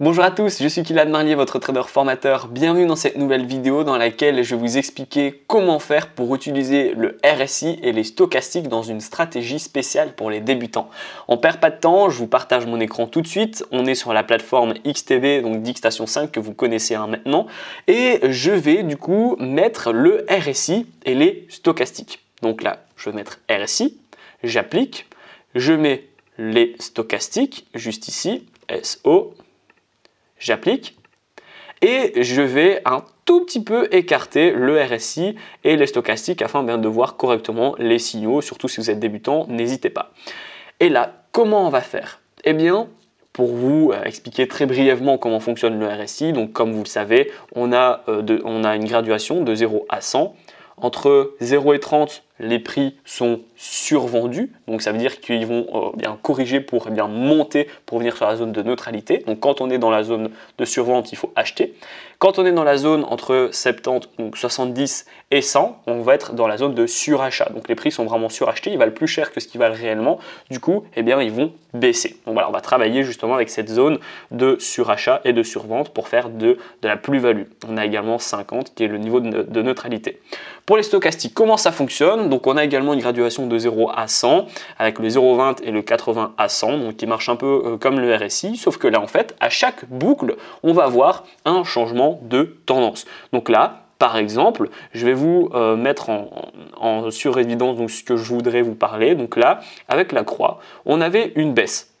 Bonjour à tous, je suis Kylian Marlier, votre trader formateur. Bienvenue dans cette nouvelle vidéo dans laquelle je vais vous expliquer comment faire pour utiliser le RSI et les stochastiques dans une stratégie spéciale pour les débutants. On perd pas de temps, je vous partage mon écran tout de suite. On est sur la plateforme XTB, donc Dixtation 5 que vous connaissez hein, maintenant. Et je vais du coup mettre le RSI et les stochastiques. Donc là, je vais mettre RSI, j'applique, je mets les stochastiques juste ici, SO j'applique et je vais un tout petit peu écarter le RSI et les stochastiques afin bien de voir correctement les signaux, surtout si vous êtes débutant, n'hésitez pas. Et là, comment on va faire? Eh bien, pour vous euh, expliquer très brièvement comment fonctionne le RSI, donc comme vous le savez, on a, euh, on a une graduation de 0 à 100. Entre 0 et 30, les prix sont survendus, donc ça veut dire qu'ils vont euh, bien corriger pour bien monter pour venir sur la zone de neutralité. Donc quand on est dans la zone de survente, il faut acheter. Quand on est dans la zone entre 70, donc 70 et 100, on va être dans la zone de surachat. Donc les prix sont vraiment surachetés, ils valent plus cher que ce qu'ils valent réellement. Du coup, eh bien, ils vont baisser. Donc voilà, on va travailler justement avec cette zone de surachat et de survente pour faire de, la plus-value. On a également 50 qui est le niveau de neutralité. Pour les stochastiques, comment ça fonctionne? Donc on a également une graduation de 0 à 100 avec le 0,20 et le 80 à 100, donc qui marche un peu euh, comme le RSI, sauf que là en fait, à chaque boucle, on va avoir un changement de tendance. Donc là, par exemple, je vais vous euh, mettre en, en, surévidence ce que je voudrais vous parler. Donc là, avec la croix, on avait une baisse.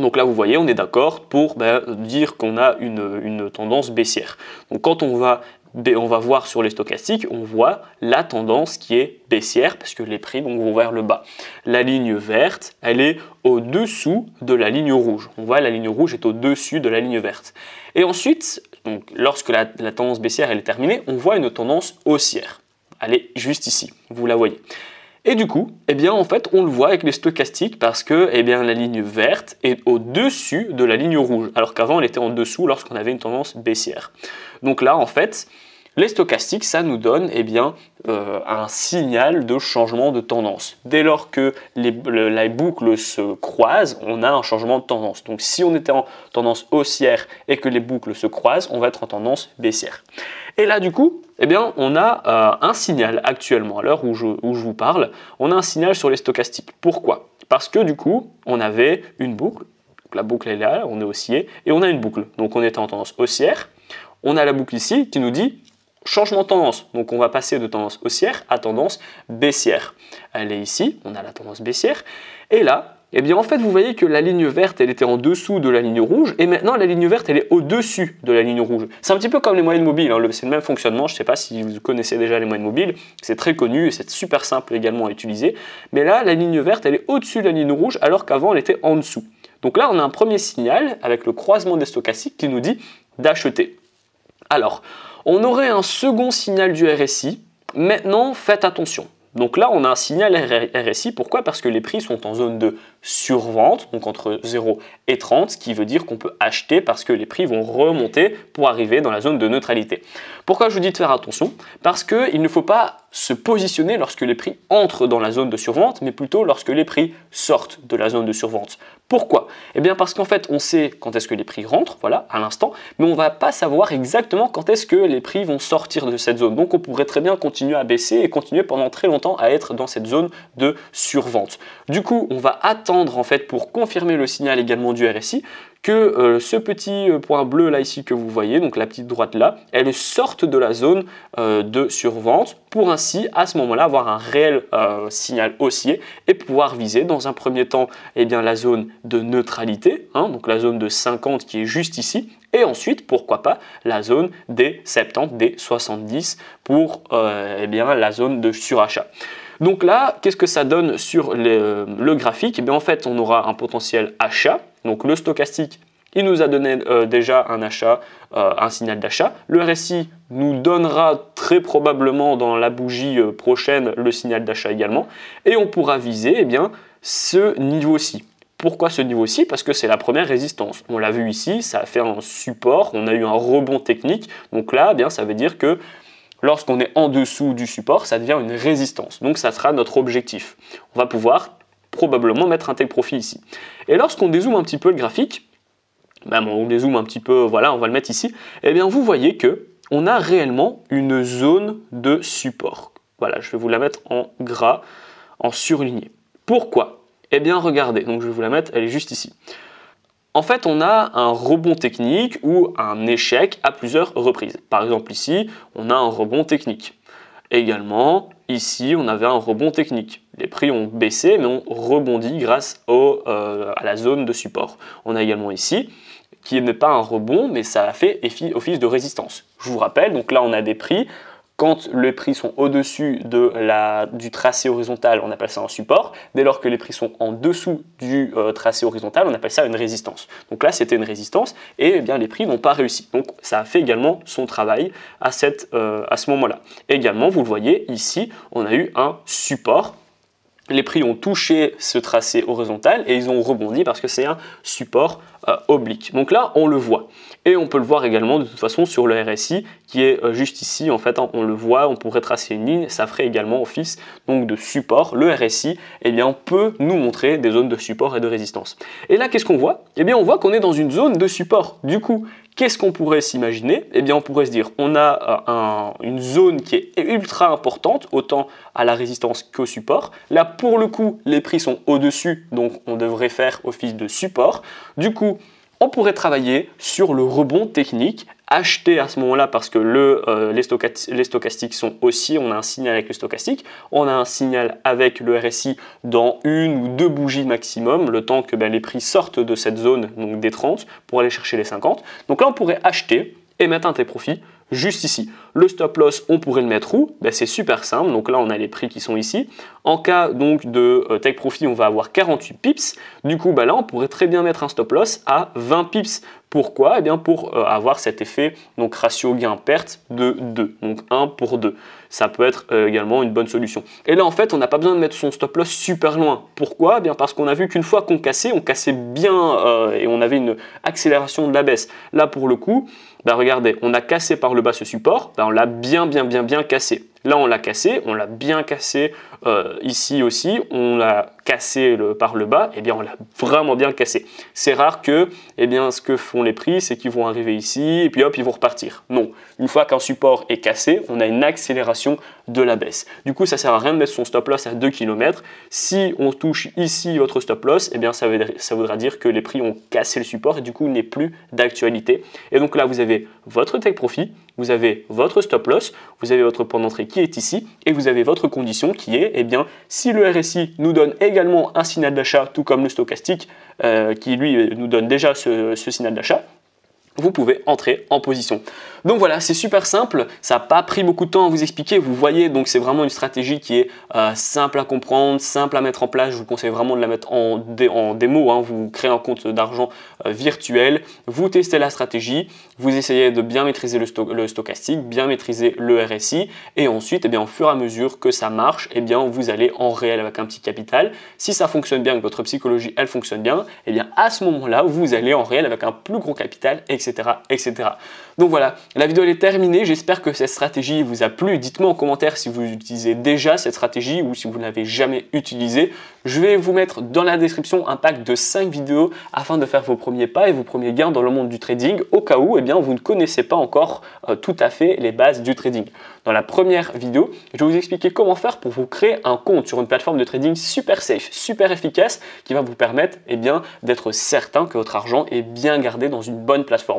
Donc là, vous voyez, on est d'accord pour ben, dire qu'on a une, une, tendance baissière. Donc quand on va on va voir sur les stochastiques, on voit la tendance qui est baissière parce que les prix vont vers le bas. La ligne verte, elle est au-dessous de la ligne rouge. On voit la ligne rouge est au-dessus de la ligne verte. Et ensuite, lorsque la, tendance baissière est terminée, on voit une tendance haussière. Elle est juste ici, vous la voyez. Et du coup, eh bien, en fait, on le voit avec les stochastiques parce que eh la ligne verte est au-dessus de la ligne rouge, alors qu'avant, elle était en dessous lorsqu'on avait une tendance baissière. Donc là, en fait, les stochastiques, ça nous donne eh bien, euh, un signal de changement de tendance. Dès lors que les, boucles se croisent, on a un changement de tendance. Donc si on était en tendance haussière et que les boucles se croisent, on va être en tendance baissière. Et là, du coup, eh bien, on a euh, un signal actuellement, à l'heure où je, où je vous parle, on a un signal sur les stochastiques. Pourquoi? Parce que du coup, on avait une boucle, la boucle est là, on est haussier, et on a une boucle. Donc on était en tendance haussière, on a la boucle ici qui nous dit changement de tendance. Donc on va passer de tendance haussière à tendance baissière. Elle est ici, on a la tendance baissière. Et là, eh bien en fait vous voyez que la ligne verte elle était en dessous de la ligne rouge et maintenant la ligne verte elle est au-dessus de la ligne rouge. C'est un petit peu comme les moyennes mobiles, hein. c'est le même fonctionnement, je ne sais pas si vous connaissez déjà les moyennes mobiles, c'est très connu et c'est super simple également à utiliser. Mais là la ligne verte elle est au-dessus de la ligne rouge alors qu'avant elle était en dessous. Donc là on a un premier signal avec le croisement des stochastiques qui nous dit d'acheter. Alors, on aurait un second signal du RSI. Maintenant, faites attention. Donc là, on a un signal RSI. Pourquoi? Parce que les prix sont en zone de survente, donc entre 0 et 30, ce qui veut dire qu'on peut acheter parce que les prix vont remonter pour arriver dans la zone de neutralité. Pourquoi je vous dis de faire attention? Parce qu'il ne faut pas se positionner lorsque les prix entrent dans la zone de survente, mais plutôt lorsque les prix sortent de la zone de survente. Pourquoi? Eh bien parce qu'en fait, on sait quand est-ce que les prix rentrent, voilà, à l'instant, mais on ne va pas savoir exactement quand est-ce que les prix vont sortir de cette zone. Donc on pourrait très bien continuer à baisser et continuer pendant très longtemps à être dans cette zone de survente. Du coup, on va attendre en fait pour confirmer le signal également du RSI que euh, ce petit euh, point bleu là ici que vous voyez, donc la petite droite là, elle sorte de la zone euh, de survente pour ainsi à ce moment-là avoir un réel signal haussier et pouvoir viser dans un premier temps eh bien, la zone de neutralité, hein, donc la zone de 50 qui est juste ici, et ensuite pourquoi pas la zone des 70, des 70 pour eh bien, la zone de surachat. Donc là, qu'est-ce que ça donne sur le graphique? Eh En fait, on aura un potentiel achat donc le stochastique, il nous a donné euh, déjà un achat, euh, un signal d'achat. Le RSI nous donnera très probablement dans la bougie euh, prochaine le signal d'achat également. Et on pourra viser eh bien, ce niveau-ci. Pourquoi ce niveau-ci? Parce que c'est la première résistance. On l'a vu ici, ça a fait un support, on a eu un rebond technique. Donc là, eh bien, ça veut dire que lorsqu'on est en dessous du support, ça devient une résistance. Donc ça sera notre objectif. On va pouvoir probablement mettre un tel profil ici. Et lorsqu'on dézoome un petit peu le graphique, même on les zoome un petit peu, voilà, on va le mettre ici, eh bien vous voyez que on a réellement une zone de support. Voilà, je vais vous la mettre en gras, en surligné. Pourquoi? Eh bien regardez, donc je vais vous la mettre, elle est juste ici. En fait, on a un rebond technique ou un échec à plusieurs reprises. Par exemple ici, on a un rebond technique. Également, ici, on avait un rebond technique. Les prix ont baissé, mais ont rebondi grâce euh, à la zone de support. On a également ici, qui n'est pas un rebond, mais ça a fait office de résistance. Je vous rappelle, donc là, on a des prix quand les prix sont au-dessus du tracé horizontal, on appelle ça un support. Dès lors que les prix sont en dessous du euh, tracé horizontal, on appelle ça une résistance. Donc là, c'était une résistance et eh bien, les prix n'ont pas réussi. Donc ça a fait également son travail à, euh, à ce moment-là. Également, vous le voyez, ici, on a eu un support les prix ont touché ce tracé horizontal et ils ont rebondi parce que c'est un support euh, oblique. Donc là, on le voit. Et on peut le voir également de toute façon sur le RSI qui est euh, juste ici. En fait, hein, on le voit, on pourrait tracer une ligne, ça ferait également office donc de support. Le RSI eh bien, peut nous montrer des zones de support et de résistance. Et là, qu'est-ce qu'on voit? Eh bien, on voit qu'on est dans une zone de support. Du coup, Qu'est-ce qu'on pourrait s'imaginer? Eh bien, on pourrait se dire, on a euh, une zone qui est ultra importante, autant à la résistance qu'au support. Là, pour le coup, les prix sont au-dessus, donc on devrait faire office de support. Du coup, on pourrait travailler sur le rebond technique, acheter à ce moment-là parce que euh, les, stochastiques sont aussi, on a un signal avec le stochastique, on a un signal avec le RSI dans une ou deux bougies maximum, le temps que ben, les prix sortent de cette zone des 30 pour aller chercher les 50. Donc là, on pourrait acheter et mettre un tes profits juste ici. Le stop loss, on pourrait le mettre où? Ben, C'est super simple. Donc là, on a les prix qui sont ici. En cas donc de euh, take profit, on va avoir 48 pips. Du coup, ben là, on pourrait très bien mettre un stop loss à 20 pips. Pourquoi? Eh bien pour euh, avoir cet effet donc ratio gain-perte de 2, donc 1 pour 2. Ça peut être euh, également une bonne solution. Et là en fait on n'a pas besoin de mettre son stop loss super loin. Pourquoi? Eh bien parce qu'on a vu qu'une fois qu'on cassait, on cassait bien et on avait une accélération de la baisse. Là pour le coup, ben regardez, on a cassé par le bas ce support, ben on l'a bien bien bien bien cassé. Là, on l'a cassé, on l'a bien cassé euh, ici aussi, on l'a cassé par le bas, eh bien on l'a vraiment bien cassé. C'est rare que, eh bien, ce que font les prix, c'est qu'ils vont arriver ici, et puis hop, ils vont repartir. Non, une fois qu'un support est cassé, on a une accélération de la baisse. Du coup, ça sert à rien de mettre son stop loss à 2 km. Si on touche ici votre stop loss, eh bien, ça, voudra dire que les prix ont cassé le support, et du coup, n'est plus d'actualité. Et donc là, vous avez votre take profit, vous avez votre stop loss, vous avez votre point d'entrée qui est ici, et vous avez votre condition qui est, eh bien, si le RSI nous donne également un signal d'achat, tout comme le stochastique, euh, qui lui nous donne déjà ce signal d'achat, vous pouvez entrer en position. Donc voilà, c'est super simple, ça n'a pas pris beaucoup de temps à vous expliquer, vous voyez, donc c'est vraiment une stratégie qui est euh, simple à comprendre, simple à mettre en place, je vous conseille vraiment de la mettre en, en démo, hein. vous créez un compte d'argent euh, virtuel, vous testez la stratégie, vous essayez de bien maîtriser le, stochastique, bien maîtriser le RSI, et ensuite, eh bien, au fur et à mesure que ça marche, eh bien, vous allez en réel avec un petit capital. Si ça fonctionne bien, que votre psychologie, elle fonctionne bien, eh bien, à ce moment-là, vous allez en réel avec un plus gros capital, etc. etc. Donc voilà, la vidéo est terminée. J'espère que cette stratégie vous a plu. Dites-moi en commentaire si vous utilisez déjà cette stratégie ou si vous ne l'avez jamais utilisée. Je vais vous mettre dans la description un pack de 5 vidéos afin de faire vos premiers pas et vos premiers gains dans le monde du trading au cas où eh bien, vous ne connaissez pas encore euh, tout à fait les bases du trading. Dans la première vidéo, je vais vous expliquer comment faire pour vous créer un compte sur une plateforme de trading super safe, super efficace qui va vous permettre eh bien, d'être certain que votre argent est bien gardé dans une bonne plateforme.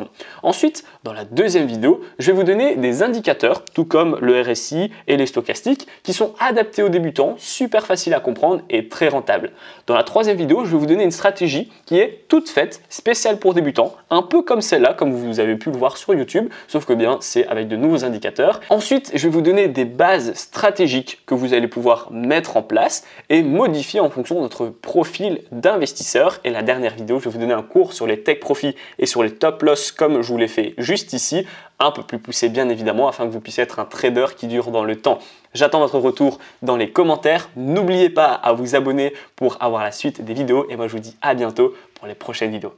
Ensuite, dans la deuxième vidéo, je vais vous donner des indicateurs, tout comme le RSI et les stochastiques, qui sont adaptés aux débutants, super faciles à comprendre et très rentables. Dans la troisième vidéo, je vais vous donner une stratégie qui est toute faite, spéciale pour débutants, un peu comme celle-là, comme vous avez pu le voir sur YouTube, sauf que bien c'est avec de nouveaux indicateurs. Ensuite, je vais vous donner des bases stratégiques que vous allez pouvoir mettre en place et modifier en fonction de votre profil d'investisseur. Et la dernière vidéo, je vais vous donner un cours sur les tech profits et sur les top loss comme je vous l'ai fait juste ici, un peu plus poussé bien évidemment afin que vous puissiez être un trader qui dure dans le temps. J'attends votre retour dans les commentaires. N'oubliez pas à vous abonner pour avoir la suite des vidéos et moi je vous dis à bientôt pour les prochaines vidéos.